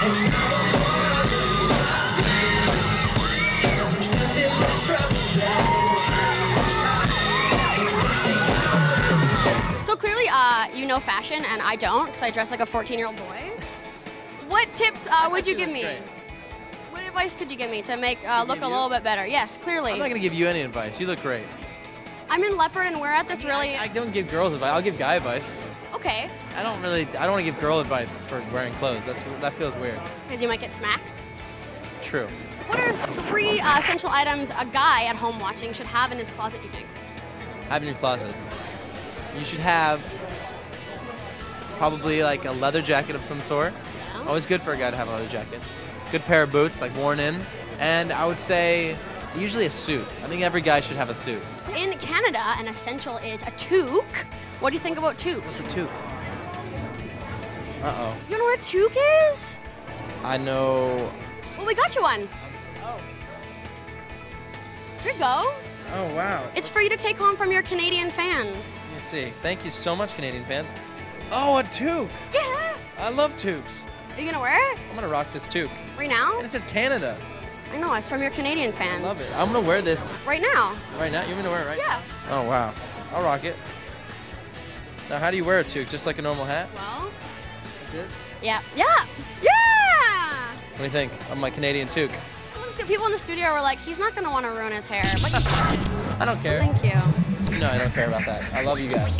So clearly, uh, you know fashion, and I don't, because I dress like a 14-year-old boy. What tips uh, would you give me? Great. What advice could you give me to make uh, look a little bit better? Yes, clearly. I'm not gonna give you any advice. You look great. I'm in leopard, and we're at this really. I, I don't give girls advice. I'll give guy advice okay, I don't really. I don't want to give girl advice for wearing clothes. That's that feels weird. because you might get smacked. True. What are three uh, essential items a guy at home watching should have in his closet, you think? Have in your closet. You should have probably like a leather jacket of some sort. Yeah. Always good for a guy to have a leather jacket. Good pair of boots, like worn in. And I would say usually a suit. I think every guy should have a suit. In Canada, an essential is a toque. What do you think about toques? It's a toque. Uh oh. You know what a toque is? I know. Well, we got you one. Oh. Here you go. Oh wow. It's for you to take home from your Canadian fans. Let me see. Thank you so much, Canadian fans. Oh, a toque. Yeah. I love toques. Are you gonna wear it I'm gonna rock this toque. right now? And it says Canada. I know it's from your Canadian fans. I love it. I'm gonna wear this Right now. right now. You're gonna wear it right Yeah. Oh wow. I'll rock it. Now, how do you wear a toque? Just like a normal hat? Well. Like this? Yeah. Yeah. Yeah. What do you think of my Canadian toque? Well, just get people in the studio were like, he's not gonna want to ruin his hair, but I don't care. thank you. No, I don't care about that. I love you guys.